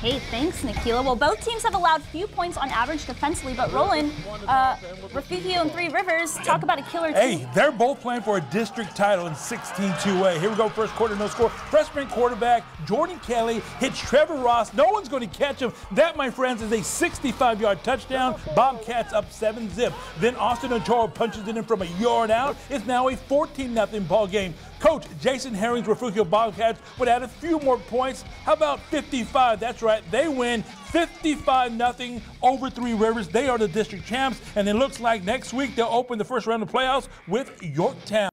Hey, thanks, Nikila. Well, both teams have allowed few points on average defensively, but Roland, uh, Refugio and Three Rivers, talk about a killer team. Hey, they're both playing for a district title in 16-2A. Here we go, first quarter, no score. Freshman quarterback Jordan Kelly hits Trevor Ross. No one's going to catch him. That, my friends, is a 65-yard touchdown. Bobcats up 7-zip. Then Austin Otoro punches it in from a yard out. It's now a 14-0 ball game. Coach Jason Herring's Refugio Bobcats would add a few more points. How about 55? That's right. They win 55 0 over Three Rivers. They are the district champs, and it looks like next week they'll open the first round of playoffs with Yorktown.